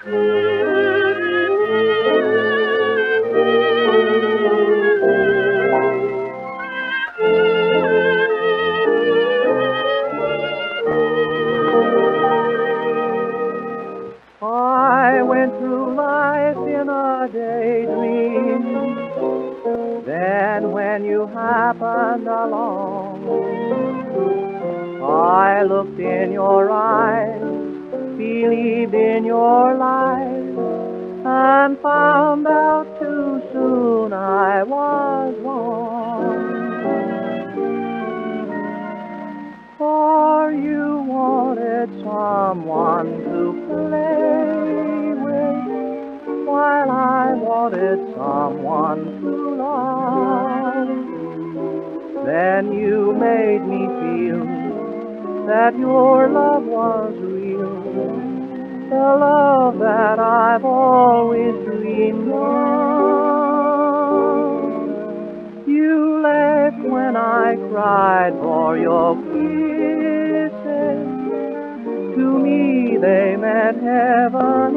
I went through life in a daydream. Then when you happened along, I looked in your eyes, believed in your lies, and found out too soon I was wrong. For you wanted someone to play with, while I wanted someone to love. Then you made me feel that your love was real, love that I've always dreamed of. You left when I cried for your kisses. To me they meant heaven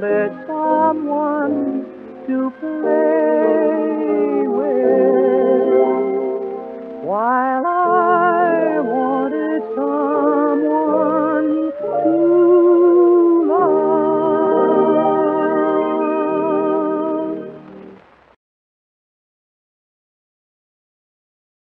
wanted someone to play with, while